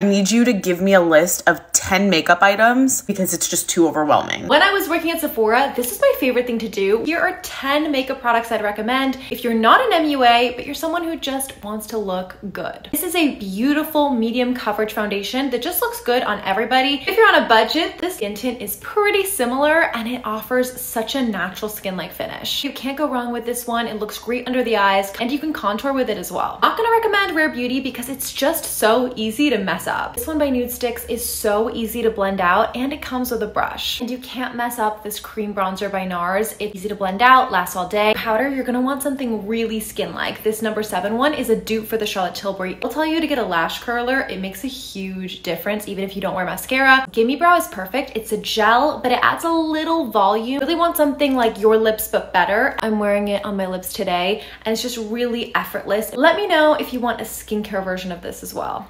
I need you to give me a list of 10 makeup items because it's just too overwhelming. When I was working at Sephora, this is my favorite thing to do. Here are 10 makeup products I'd recommend if you're not an MUA, but you're someone who just wants to look good. This is a beautiful medium coverage foundation that just looks good on everybody. If you're on a budget, this skin tint is pretty similar and it offers such a natural skin-like finish. You can't go wrong with this one. It looks great under the eyes and you can contour with it as well. Not gonna recommend Rare Beauty because it's just so easy to mess up. This one by Nudestix is so easy to blend out and it comes with a brush. And you can't mess up this cream bronzer by NARS. It's easy to blend out, lasts all day. Powder, you're gonna want something really skin-like. This number seven one is a dupe for the Charlotte Tilbury. I'll tell you to get a lash curler. It makes a huge difference even if you don't wear mascara. Gimme Brow is perfect. It's a gel, but it adds a little volume. Really want something like your lips but better. I'm wearing it on my lips today and it's just really effortless. Let me know if you want a skincare version of this as well.